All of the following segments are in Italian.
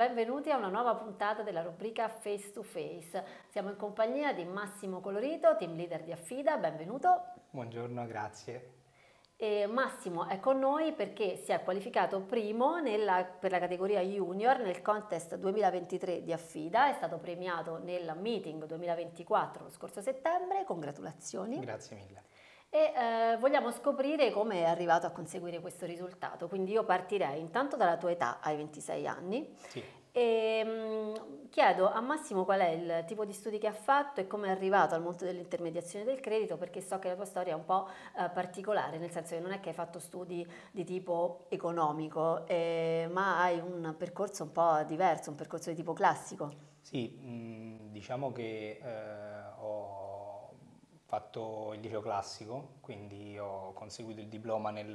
Benvenuti a una nuova puntata della rubrica Face to Face. Siamo in compagnia di Massimo Colorito, team leader di Affida. Benvenuto. Buongiorno, grazie. E Massimo è con noi perché si è qualificato primo nella, per la categoria junior nel contest 2023 di Affida, è stato premiato nel meeting 2024 lo scorso settembre, congratulazioni. Grazie mille. E eh, vogliamo scoprire come è arrivato a conseguire questo risultato, quindi io partirei intanto dalla tua età, hai 26 anni, sì. e mh, mm, chiedo a Massimo qual è il tipo di studi che ha fatto e come è arrivato al mondo dell'intermediazione del credito, perché so che la tua storia è un po' eh, particolare, nel senso che non è che hai fatto studi di tipo economico, eh, ma hai un percorso un po' diverso, un percorso di tipo classico. Sì, mh, mm, diciamo che eh, ho fatto il liceo classico, quindi ho conseguito il diploma nel,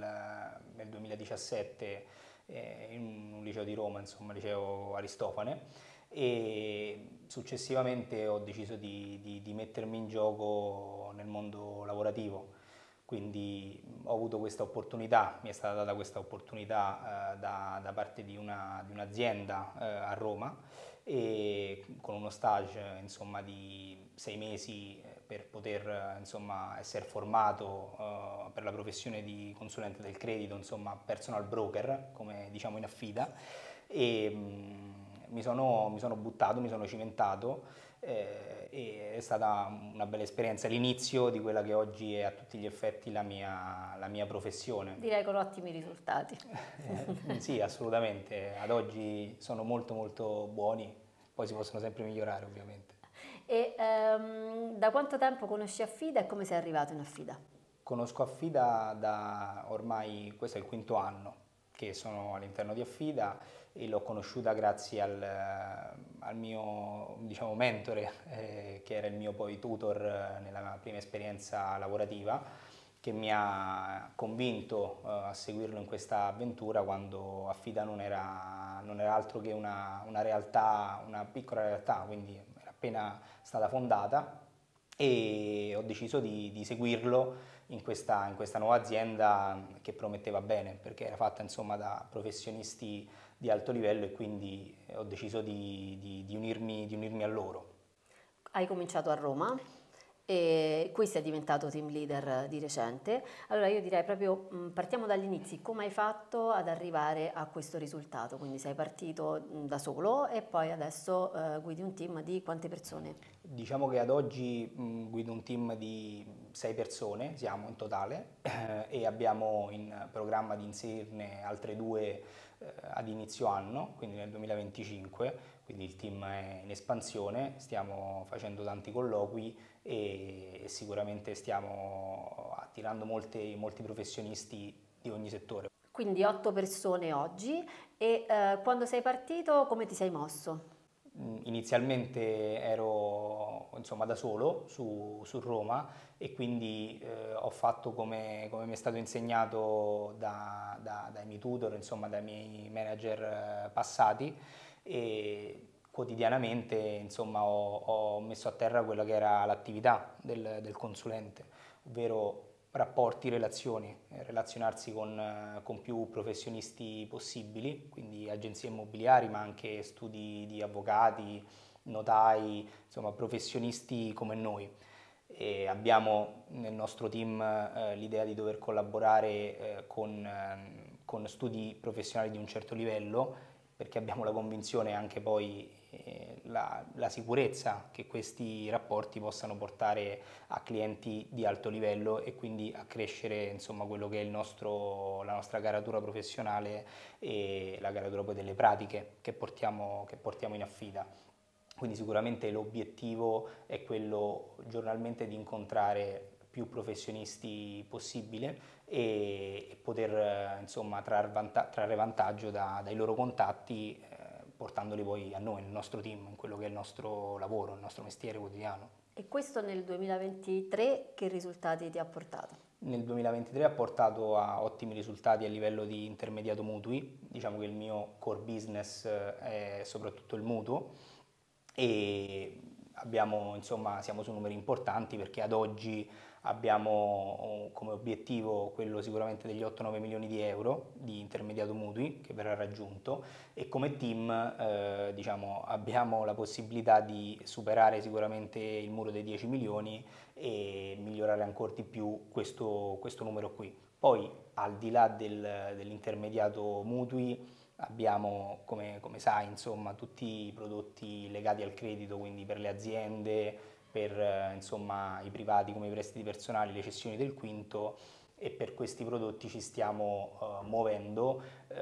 nel 2017 eh, in un liceo di Roma, insomma, liceo Aristofane e successivamente ho deciso di, di, di mettermi in gioco nel mondo lavorativo. Quindi ho avuto questa opportunità, mi è stata data questa opportunità eh, da, da, parte di, una, di un'azienda eh, a Roma e con uno stage insomma, di sei mesi eh, per poter insomma, essere formato uh, per la professione di consulente del credito, insomma personal broker, come diciamo in affida. E, mh, mi sono, mi sono buttato, mi sono cimentato eh, e è stata una bella esperienza, l'inizio di quella che oggi è a tutti gli effetti la mia, la mia professione. Direi con ottimi risultati. Eh, sì, assolutamente, ad oggi sono molto molto buoni, poi si possono sempre migliorare ovviamente. E ehm, da quanto tempo conosci Affida e come sei arrivato in Affida? Conosco Affida da ormai, questo è il quinto anno che sono all'interno di Affida e l'ho conosciuta grazie al, al mio diciamo, mentore, eh, che era il mio poi tutor eh, nella prima esperienza lavorativa, che mi ha convinto eh, a seguirlo in questa avventura quando Affida non era, non era altro che una, una realtà, una piccola realtà, quindi appena stata fondata e ho deciso di, di seguirlo in questa, in questa, nuova azienda che prometteva bene perché era fatta insomma da professionisti di alto livello e quindi ho deciso di, di, di, unirmi, di unirmi a loro. Hai cominciato a Roma? E qui sei diventato team leader di recente. Allora io direi proprio mm, partiamo dagli inizi, come hai fatto ad arrivare a questo risultato? Quindi sei partito mm, da solo e poi adesso uh, guidi un team di quante persone? Diciamo che ad oggi mh, mm, guido un team di sei persone, siamo in totale, eh, e abbiamo in programma di inserirne altre due eh, ad inizio anno, quindi nel 2025, quindi il team è in espansione, stiamo facendo tanti colloqui e sicuramente stiamo attirando molti, molti professionisti di ogni settore. Quindi otto persone oggi e eh, quando sei partito come ti sei mosso? Mm, inizialmente ero insomma, da solo su, su Roma e quindi eh, ho fatto come, come, mi è stato insegnato da, da, dai miei tutor, insomma, dai miei manager eh, passati e quotidianamente insomma, ho, ho, messo a terra quella che era l'attività del, del, consulente, ovvero rapporti, relazioni, eh, relazionarsi con, eh, con, più professionisti possibili, quindi agenzie immobiliari ma anche studi di avvocati, notai, insomma professionisti come noi. E abbiamo nel nostro team eh, l'idea di dover collaborare eh, con, eh, con studi professionali di un certo livello perché abbiamo la convinzione anche poi eh, la, la, sicurezza che questi rapporti possano portare a clienti di alto livello e quindi a crescere insomma, quello che è nostro, la nostra caratura professionale e la caratura poi delle pratiche che portiamo, che portiamo in affida. Quindi sicuramente l'obiettivo è quello giornalmente di incontrare più professionisti possibile e, poter insomma, trarre vantaggio da, dai loro contatti eh, portandoli poi a noi, nel nostro team, in quello che è il nostro lavoro, il nostro mestiere quotidiano. E questo nel 2023 che risultati ti ha portato? Nel 2023 ha portato a ottimi risultati a livello di intermediato mutui, diciamo che il mio core business eh, è soprattutto il mutuo e abbiamo, insomma, siamo su numeri importanti perché ad oggi abbiamo come obiettivo quello sicuramente degli 8-9 milioni di euro di intermediato mutui che verrà raggiunto e come team eh, diciamo, abbiamo la possibilità di superare sicuramente il muro dei 10 milioni e migliorare ancora di più questo, questo numero qui. Poi al di là del, dell'intermediato mutui abbiamo, come, come sai, insomma, tutti i prodotti legati al credito, quindi per le aziende, per eh, insomma, i privati come i prestiti personali, le cessioni del quinto e per questi prodotti ci stiamo uh, muovendo, uh,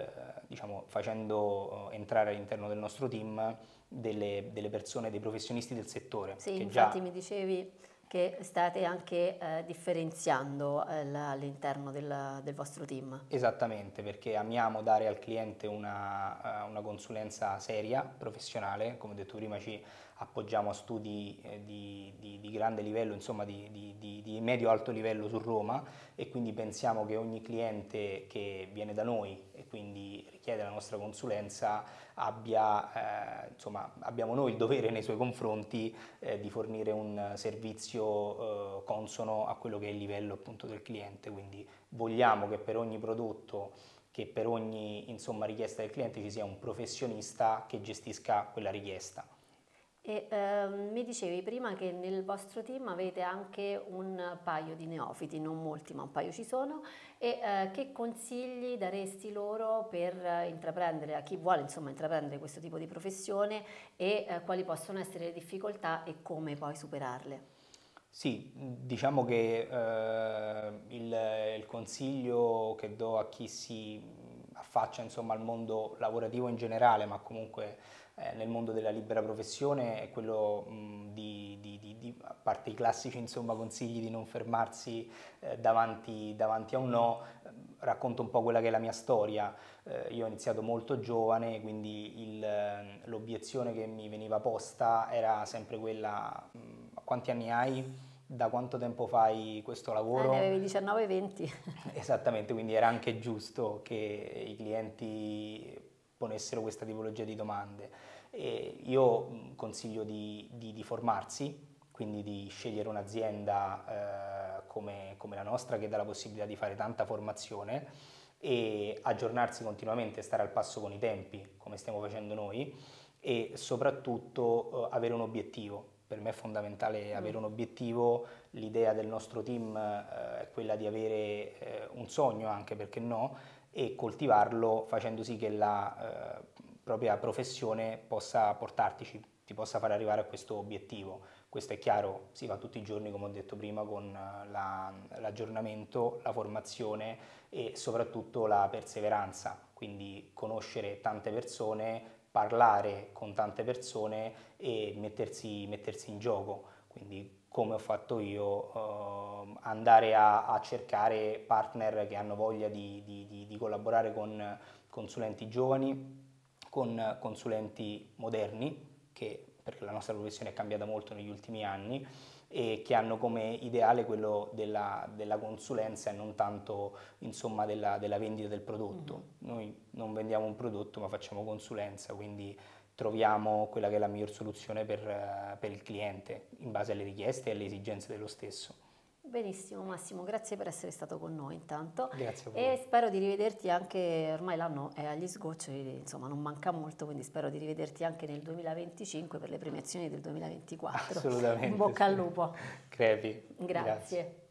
diciamo, facendo uh, entrare all'interno del nostro team delle, delle, persone, dei professionisti del settore. Sì, infatti già... mi dicevi che state anche eh, differenziando eh, all'interno del, del, vostro team. Esattamente, perché amiamo dare al cliente una, una consulenza seria, professionale, come ho detto prima ci appoggiamo a studi eh, di, di, di, grande livello, insomma di, di medio-alto livello su Roma e quindi pensiamo che ogni cliente che viene da noi e quindi richiede la nostra consulenza abbia, eh, insomma, abbiamo noi il dovere nei suoi confronti eh, di fornire un servizio eh, consono a quello che è il livello appunto del cliente, quindi vogliamo che per ogni prodotto che per ogni insomma, richiesta del cliente ci sia un professionista che gestisca quella richiesta. E ehm, mi dicevi prima che nel vostro team avete anche un paio di neofiti, non molti ma un paio ci sono, e eh, che consigli daresti loro per intraprendere, a chi vuole insomma intraprendere questo tipo di professione e eh, quali possono essere le difficoltà e come poi superarle? Sì, diciamo che eh, il, il, consiglio che do a chi si affaccia insomma, al mondo lavorativo in generale, ma comunque eh, nel mondo della libera professione è quello mh, di, di, di, di, a parte i classici insomma, consigli di non fermarsi eh, davanti, davanti, a un no, eh, racconto un po' quella che è la mia storia. Eh, io ho iniziato molto giovane, quindi ehm, l'obiezione che mi veniva posta era sempre quella, mh, quanti anni hai? Da quanto tempo fai questo lavoro? Eh, ne avevi 19-20. Esattamente, quindi era anche giusto che i clienti ponessero questa tipologia di domande. E io consiglio di, di, di, formarsi, quindi di scegliere un'azienda eh, come, come, la nostra che dà la possibilità di fare tanta formazione e aggiornarsi continuamente, stare al passo con i tempi, come stiamo facendo noi, e soprattutto eh, avere un obiettivo. Per me è fondamentale mm. avere un obiettivo, l'idea del nostro team eh, è quella di avere eh, un sogno anche, perché no, e coltivarlo facendo sì che la eh, propria professione possa portarti, ti possa far arrivare a questo obiettivo. Questo è chiaro, si fa tutti i giorni, come ho detto prima, con eh, la, l'aggiornamento, la formazione e soprattutto la perseveranza, quindi conoscere tante persone, parlare con tante persone e mettersi, mettersi in gioco. Quindi come ho fatto io, eh, andare a, a, cercare partner che hanno voglia di, di, di, collaborare con consulenti giovani, con consulenti moderni, che, perché la nostra professione è cambiata molto negli ultimi anni, e che hanno come ideale quello della, della consulenza e non tanto insomma, della, della, vendita del prodotto. Mm. Noi non vendiamo un prodotto ma facciamo consulenza, quindi troviamo quella che è la miglior soluzione per, per il cliente in base alle richieste e alle esigenze dello stesso. Benissimo Massimo, grazie per essere stato con noi intanto. Grazie a voi. E spero di rivederti anche, ormai l'anno è agli sgoccioli, insomma non manca molto, quindi spero di rivederti anche nel 2025 per le premiazioni del 2024. Assolutamente. In bocca al lupo. Crepi. Grazie. grazie.